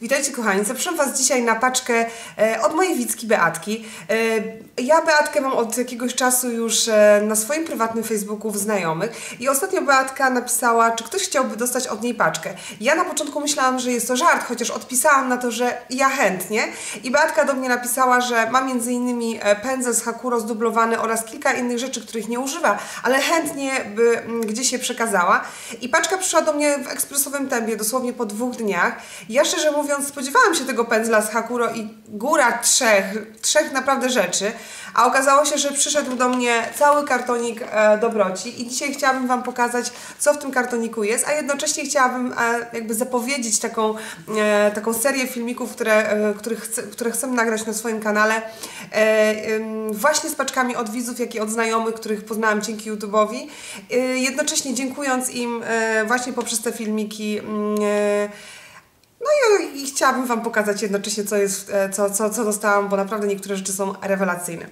Witajcie kochani, zapraszam Was dzisiaj na paczkę e, od mojej widzki Beatki. E, ja Beatkę mam od jakiegoś czasu już e, na swoim prywatnym Facebooku w znajomych i ostatnio Beatka napisała, czy ktoś chciałby dostać od niej paczkę. Ja na początku myślałam, że jest to żart, chociaż odpisałam na to, że ja chętnie i Beatka do mnie napisała, że ma między innymi pędzel z Hakuro zdublowany oraz kilka innych rzeczy, których nie używa, ale chętnie by mm, gdzieś je przekazała i paczka przyszła do mnie w ekspresowym tempie, dosłownie po dwóch dniach. Ja szczerze mówiąc mówiąc, spodziewałam się tego pędzla z Hakuro i góra trzech, trzech naprawdę rzeczy, a okazało się, że przyszedł do mnie cały kartonik e, dobroci i dzisiaj chciałabym Wam pokazać, co w tym kartoniku jest, a jednocześnie chciałabym e, jakby zapowiedzieć taką, e, taką serię filmików, które, e, których chcę, które chcę nagrać na swoim kanale e, właśnie z paczkami od widzów, jak i od znajomych, których poznałam dzięki YouTube'owi. E, jednocześnie dziękując im właśnie poprzez te filmiki mm, no i, i chciałabym Wam pokazać jednocześnie, co, jest, e, co, co, co dostałam, bo naprawdę niektóre rzeczy są rewelacyjne.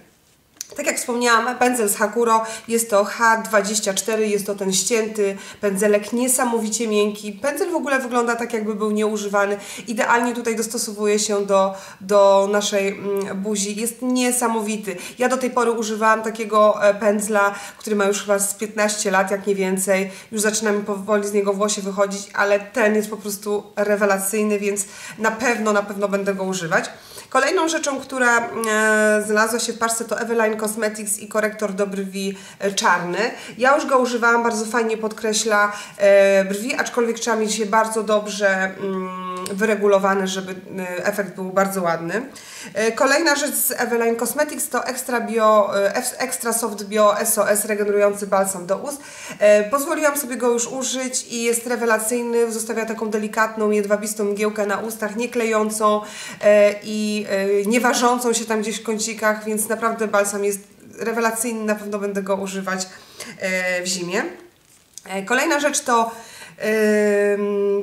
Tak jak wspomniałam, pędzel z Hakuro jest to H24, jest to ten ścięty pędzelek, niesamowicie miękki. Pędzel w ogóle wygląda tak, jakby był nieużywany. Idealnie tutaj dostosowuje się do, do naszej mm, buzi. Jest niesamowity. Ja do tej pory używałam takiego e, pędzla, który ma już chyba z 15 lat, jak nie więcej. Już zaczyna mi powoli z niego włosie wychodzić, ale ten jest po prostu rewelacyjny, więc na pewno, na pewno będę go używać. Kolejną rzeczą, która e, znalazła się w paczce to Eveline Cosmetics i korektor do brwi e, czarny. Ja już go używałam, bardzo fajnie podkreśla e, brwi, aczkolwiek trzeba mieć je bardzo dobrze wyregulowane, żeby e, efekt był bardzo ładny. E, kolejna rzecz z Eveline Cosmetics to Extra, Bio, e, Extra Soft Bio SOS regenerujący balsam do ust. Pozwoliłam sobie go już użyć i jest rewelacyjny, zostawia taką delikatną, jedwabistą mgiełkę na ustach, nie klejącą i nie ważącą się tam gdzieś w kącikach, więc naprawdę balsam jest rewelacyjny, na pewno będę go używać w zimie. Kolejna rzecz to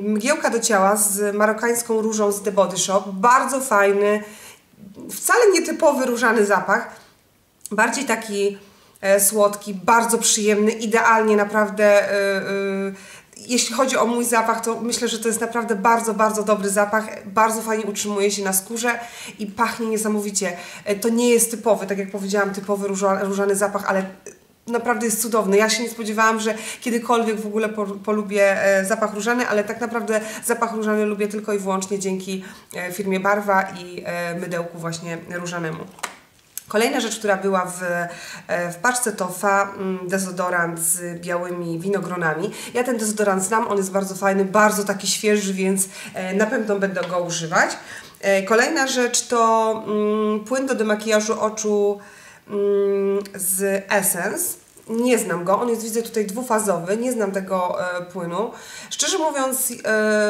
mgiełka do ciała z marokańską różą z The Body Shop. Bardzo fajny, wcale nietypowy różany zapach. Bardziej taki e, słodki, bardzo przyjemny, idealnie naprawdę. E, e, jeśli chodzi o mój zapach, to myślę, że to jest naprawdę bardzo, bardzo dobry zapach. Bardzo fajnie utrzymuje się na skórze i pachnie niesamowicie. To nie jest typowy, tak jak powiedziałam, typowy różany zapach, ale naprawdę jest cudowny. Ja się nie spodziewałam, że kiedykolwiek w ogóle polubię e, zapach różany, ale tak naprawdę zapach różany lubię tylko i wyłącznie dzięki e, firmie Barwa i e, mydełku właśnie różanemu. Kolejna rzecz, która była w, w paczce to Fa mm, dezodorant z białymi winogronami. Ja ten dezodorant znam, on jest bardzo fajny, bardzo taki świeży, więc na pewno będę go używać. Kolejna rzecz to mm, płyn do demakijażu oczu z Essence. Nie znam go, on jest widzę tutaj dwufazowy, nie znam tego e, płynu. Szczerze mówiąc, e,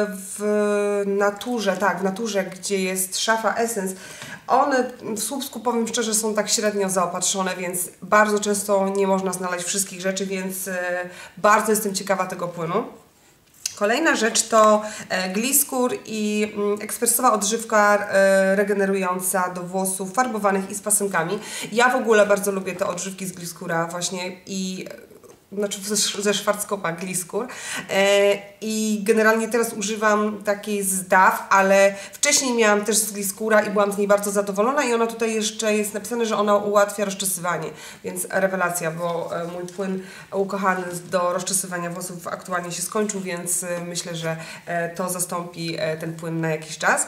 w naturze, tak, w naturze, gdzie jest szafa Essence, one w Słupsku, powiem szczerze, są tak średnio zaopatrzone, więc bardzo często nie można znaleźć wszystkich rzeczy, więc e, bardzo jestem ciekawa tego płynu. Kolejna rzecz to e, gliskur i mm, ekspresowa odżywka e, regenerująca do włosów farbowanych i z pasemkami. Ja w ogóle bardzo lubię te odżywki z gliskura właśnie i znaczy ze Schwarzkopa Gliskur e, i generalnie teraz używam takiej z DAW, ale wcześniej miałam też z Gliskura i byłam z niej bardzo zadowolona i ona tutaj jeszcze jest napisane, że ona ułatwia rozczesywanie, więc rewelacja, bo e, mój płyn ukochany do rozczesywania włosów aktualnie się skończył, więc e, myślę, że to zastąpi ten płyn na jakiś czas.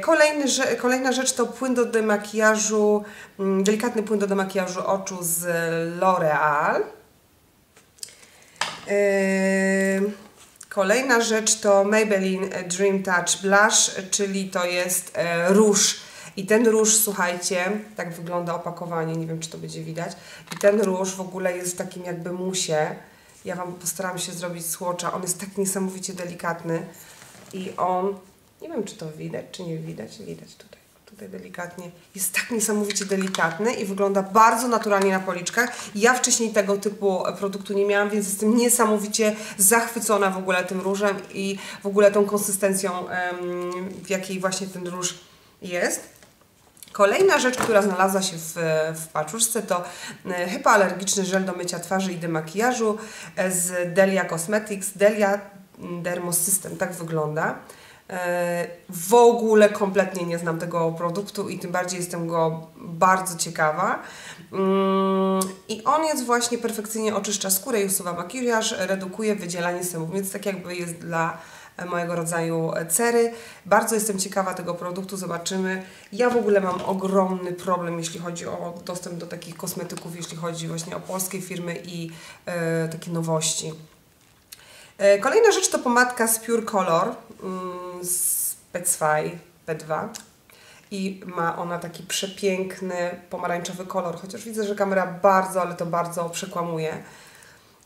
Kolejny, kolejna rzecz to płyn do demakijażu, mm, delikatny płyn do demakijażu oczu z L'Oreal. Kolejna rzecz to Maybelline Dream Touch Blush, czyli to jest e, róż. I ten róż, słuchajcie, tak wygląda opakowanie, nie wiem czy to będzie widać. I ten róż w ogóle jest w takim jakby musie. Ja Wam postaram się zrobić słocza. On jest tak niesamowicie delikatny. I on, nie wiem czy to widać, czy nie widać, widać tutaj tutaj delikatnie, jest tak niesamowicie delikatny i wygląda bardzo naturalnie na policzkach. Ja wcześniej tego typu produktu nie miałam, więc jestem niesamowicie zachwycona w ogóle tym różem i w ogóle tą konsystencją, w jakiej właśnie ten róż jest. Kolejna rzecz, która znalazła się w, w paczuszce to e, hypoalergiczny żel do mycia twarzy i demakijażu e, z Delia Cosmetics. Delia Dermosystem, tak wygląda. W ogóle kompletnie nie znam tego produktu i tym bardziej jestem go bardzo ciekawa. Mm, I on jest właśnie perfekcyjnie oczyszcza skórę i usuwa makijaż, redukuje wydzielanie sebum, więc tak jakby jest dla mojego rodzaju cery. Bardzo jestem ciekawa tego produktu, zobaczymy. Ja w ogóle mam ogromny problem, jeśli chodzi o dostęp do takich kosmetyków, jeśli chodzi właśnie o polskie firmy i e, takie nowości. E, kolejna rzecz to pomadka z Pure Color mm, z P2, P2 i ma ona taki przepiękny pomarańczowy kolor, chociaż widzę, że kamera bardzo, ale to bardzo przekłamuje.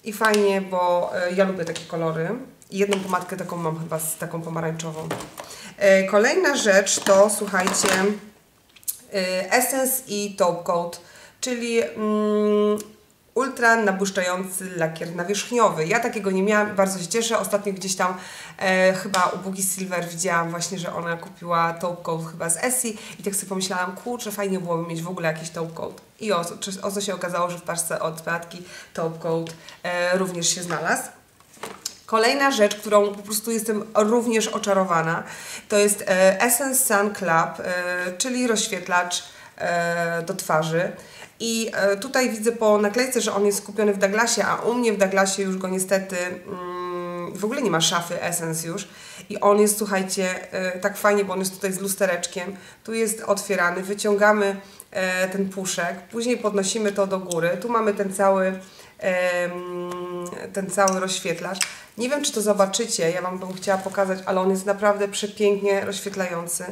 I fajnie, bo e, ja lubię takie kolory. Jedną pomadkę taką mam chyba z taką pomarańczową. E, kolejna rzecz to, słuchajcie, Essence i Top Coat, czyli mm, ultra nabłyszczający lakier nawierzchniowy. Ja takiego nie miałam, bardzo się cieszę. Ostatnio gdzieś tam e, chyba u Bugi Silver widziałam właśnie, że ona kupiła top coat chyba z Essie i tak sobie pomyślałam, kurczę, fajnie byłoby mieć w ogóle jakiś top coat. I o, o co się okazało, że w parce od Beatki top coat e, również się znalazł. Kolejna rzecz, którą po prostu jestem również oczarowana, to jest e, Essence Sun Club, e, czyli rozświetlacz e, do twarzy. I e, tutaj widzę po naklejce, że on jest skupiony w Douglasie, a u mnie w Douglasie już go niestety mm, w ogóle nie ma szafy Essence już. I on jest, słuchajcie, e, tak fajnie, bo on jest tutaj z lustereczkiem. Tu jest otwierany, wyciągamy e, ten puszek, później podnosimy to do góry. Tu mamy ten cały, ten cały rozświetlacz. Nie wiem, czy to zobaczycie, ja Wam bym chciała pokazać, ale on jest naprawdę przepięknie rozświetlający.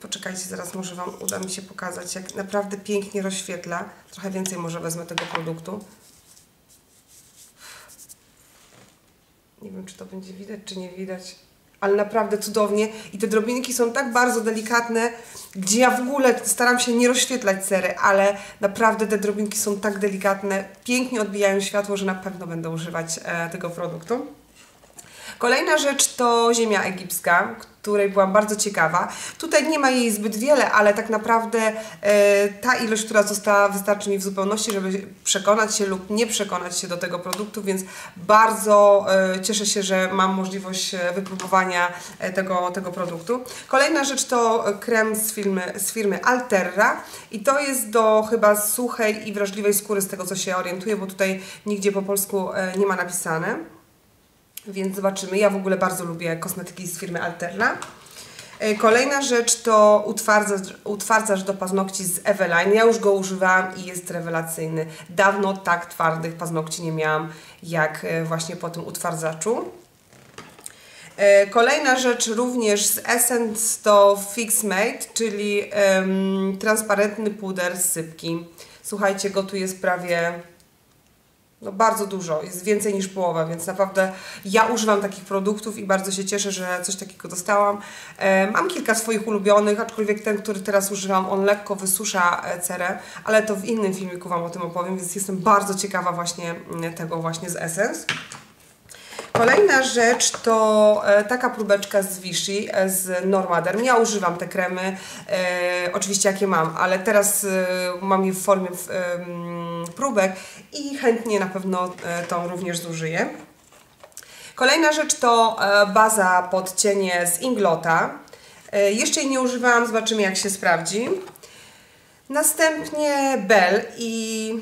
Poczekajcie, zaraz może Wam uda mi się pokazać, jak naprawdę pięknie rozświetla. Trochę więcej może wezmę tego produktu. Nie wiem, czy to będzie widać, czy nie widać, ale naprawdę cudownie. I te drobinki są tak bardzo delikatne, gdzie ja w ogóle staram się nie rozświetlać cery, ale naprawdę te drobinki są tak delikatne, pięknie odbijają światło, że na pewno będę używać e, tego produktu. Kolejna rzecz to ziemia egipska, której byłam bardzo ciekawa. Tutaj nie ma jej zbyt wiele, ale tak naprawdę e, ta ilość, która została, wystarczy mi w zupełności, żeby przekonać się lub nie przekonać się do tego produktu, więc bardzo e, cieszę się, że mam możliwość e, wypróbowania e, tego, tego produktu. Kolejna rzecz to krem z firmy, z firmy Alterra i to jest do chyba suchej i wrażliwej skóry, z tego co się orientuję, bo tutaj nigdzie po polsku e, nie ma napisane. Więc zobaczymy. Ja w ogóle bardzo lubię kosmetyki z firmy Alterna. E, kolejna rzecz to utwardzacz, utwardzacz do paznokci z Eveline. Ja już go używałam i jest rewelacyjny. Dawno tak twardych paznokci nie miałam jak e, właśnie po tym utwardzaczu. E, kolejna rzecz również z Essence to Fix Mate, czyli um, transparentny puder z sypki. Słuchajcie, go tu jest prawie no bardzo dużo, jest więcej niż połowa, więc naprawdę ja używam takich produktów i bardzo się cieszę, że coś takiego dostałam. E, mam kilka swoich ulubionych, aczkolwiek ten, który teraz używam, on lekko wysusza e, cerę, ale to w innym filmiku Wam o tym opowiem, więc jestem bardzo ciekawa właśnie mm, tego właśnie z Essence. Kolejna rzecz to e, taka próbeczka z Vichy, e, z Normaderm. Ja używam te kremy, e, oczywiście jakie mam, ale teraz e, mam je w formie w, próbek i chętnie na pewno e, tą również zużyję. Kolejna rzecz to e, baza pod cienie z Inglota. Jeszcze jej nie używałam, zobaczymy jak się sprawdzi. Następnie Bell i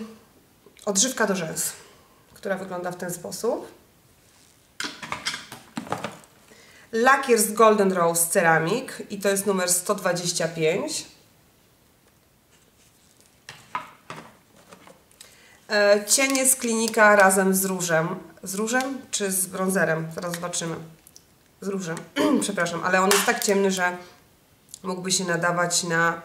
odżywka do rzęs, która wygląda w ten sposób. Lakier z Golden Rose Ceramic i to jest numer 125. E, cienie z klinika razem z różem. Z różem czy z bronzerem? Zaraz zobaczymy. Z różem, przepraszam, ale on jest tak ciemny, że mógłby się nadawać na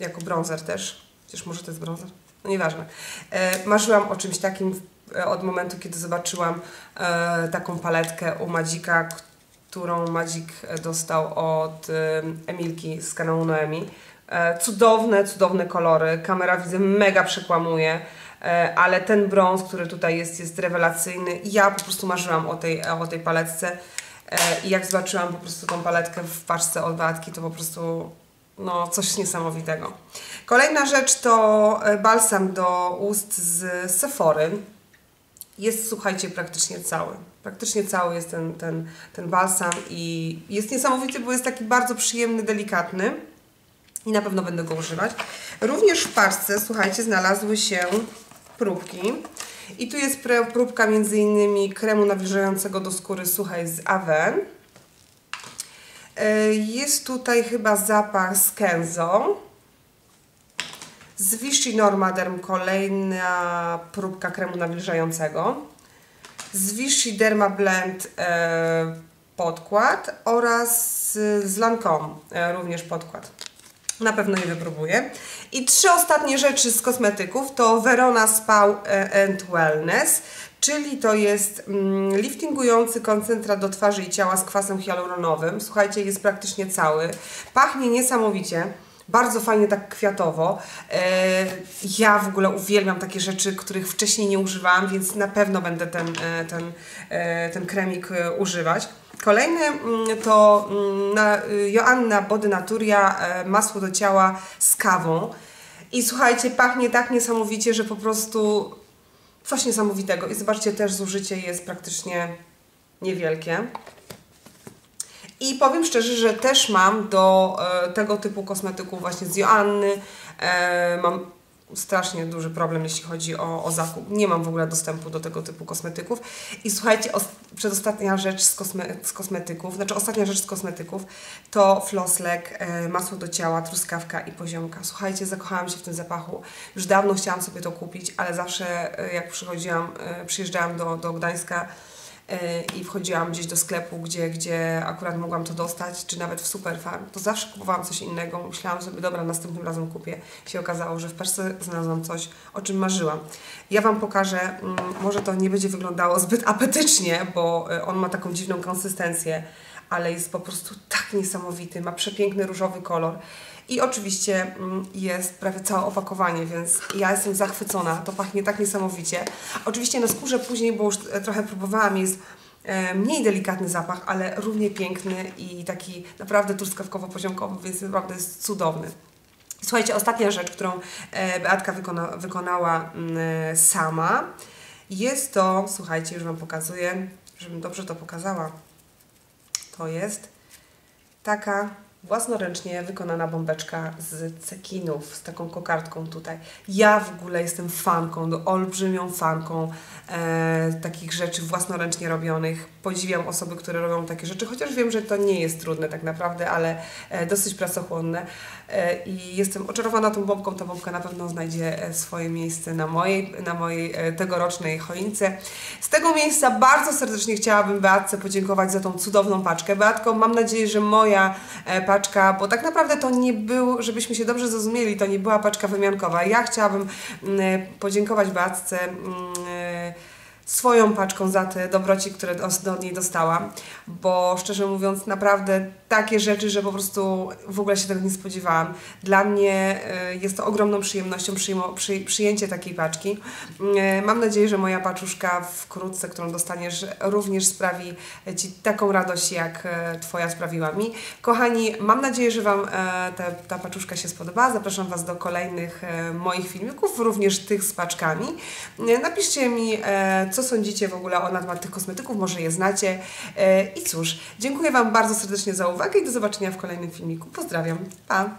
jako bronzer też. Chociaż może to jest bronzer? No nieważne. E, marzyłam o czymś takim od momentu, kiedy zobaczyłam e, taką paletkę u Madzika, którą Madzik dostał od e, Emilki z kanału Noemi. E, cudowne, cudowne kolory. Kamera widzę mega przekłamuje, ale ten brąz, który tutaj jest, jest rewelacyjny. Ja po prostu marzyłam o tej, o tej paletce i jak zobaczyłam po prostu tą paletkę w paczce od to po prostu no, coś niesamowitego. Kolejna rzecz to balsam do ust z Sephory jest, słuchajcie, praktycznie cały. Praktycznie cały jest ten, ten, ten balsam i jest niesamowity, bo jest taki bardzo przyjemny, delikatny i na pewno będę go używać. Również w parce, słuchajcie, znalazły się próbki. I tu jest próbka między innymi kremu nawilżającego do skóry suchej z Aven. E, jest tutaj chyba zapach z Kenzo. Z Vichy Normaderm kolejna próbka kremu nawilżającego. Z Vichy Derma Blend e, podkład oraz z Lancome e, również podkład. Na pewno je wypróbuję. I trzy ostatnie rzeczy z kosmetyków to Verona Spa e, and Wellness, czyli to jest mm, liftingujący koncentrat do twarzy i ciała z kwasem hialuronowym. Słuchajcie, jest praktycznie cały. Pachnie niesamowicie. Bardzo fajnie tak kwiatowo. E, ja w ogóle uwielbiam takie rzeczy, których wcześniej nie używałam, więc na pewno będę ten, e, ten, e, ten kremik używać. Kolejny mm, to mm, Joanna Body Naturia masło do ciała z kawą. I słuchajcie, pachnie tak niesamowicie, że po prostu coś niesamowitego. I zobaczcie, też zużycie jest praktycznie niewielkie. I powiem szczerze, że też mam do e, tego typu kosmetyków właśnie z Joanny. E, mam strasznie duży problem, jeśli chodzi o, o zakup. Nie mam w ogóle dostępu do tego typu kosmetyków. I słuchajcie, os przedostatnia rzecz z, kosme z, kosmetyków, znaczy ostatnia rzecz z kosmetyków to Flosslek, e, masło do ciała, truskawka i poziomka. Słuchajcie, zakochałam się w tym zapachu. Już dawno chciałam sobie to kupić, ale zawsze e, jak przychodziłam, e, przyjeżdżałam do, do Gdańska, i wchodziłam gdzieś do sklepu, gdzie, gdzie akurat mogłam to dostać, czy nawet w Superfarm, to zawsze kupowałam coś innego. Myślałam sobie, dobra, następnym razem kupię. Się okazało, że w Persce znalazłam coś, o czym marzyłam. Ja Wam pokażę, mm, może to nie będzie wyglądało zbyt apetycznie, bo y, on ma taką dziwną konsystencję, ale jest po prostu tak niesamowity, ma przepiękny różowy kolor. I oczywiście mm, jest prawie całe opakowanie, więc ja jestem zachwycona. To pachnie tak niesamowicie. Oczywiście na skórze później, bo już trochę próbowałam, jest e, mniej delikatny zapach, ale równie piękny i taki naprawdę truskawkowo-poziomkowy, więc naprawdę jest cudowny. Słuchajcie, ostatnia rzecz, którą e, Beatka wykona, wykonała mm, sama, jest to, słuchajcie, już Wam pokazuję, żebym dobrze to pokazała. To jest taka własnoręcznie wykonana bombeczka z cekinów, z taką kokardką tutaj. Ja w ogóle jestem fanką, no, olbrzymią fanką e, takich rzeczy własnoręcznie robionych. Podziwiam osoby, które robią takie rzeczy, chociaż wiem, że to nie jest trudne tak naprawdę, ale e, dosyć pracochłonne. E, I jestem oczarowana tą bombką. Ta bombka na pewno znajdzie e, swoje miejsce na mojej, na mojej e, tegorocznej choince. Z tego miejsca bardzo serdecznie chciałabym Beatce podziękować za tą cudowną paczkę. Beatko, mam nadzieję, że moja paczka paczka, bo tak naprawdę to nie był, żebyśmy się dobrze zrozumieli, to nie była paczka wymiankowa. Ja chciałabym mm, podziękować Beatce mm, swoją paczką za te dobroci, które od niej dostałam, bo szczerze mówiąc naprawdę takie rzeczy, że po prostu w ogóle się tego nie spodziewałam. dla mnie e, jest to ogromną przyjemnością przy, przyjęcie takiej paczki. E, mam nadzieję, że moja paczuszka wkrótce, którą dostaniesz, również sprawi Ci taką radość, jak e, Twoja sprawiła mi. Kochani, mam nadzieję, że Wam te, ta paczuszka się spodobała. Zapraszam Was do kolejnych moich filmików, również tych z paczkami. Napiszcie mi, co sądzicie w ogóle o na temat tych kosmetyków, może je znacie. I cóż, dziękuję Wam bardzo serdecznie za uwagę i do zobaczenia w kolejnym filmiku. Pozdrawiam. Pa!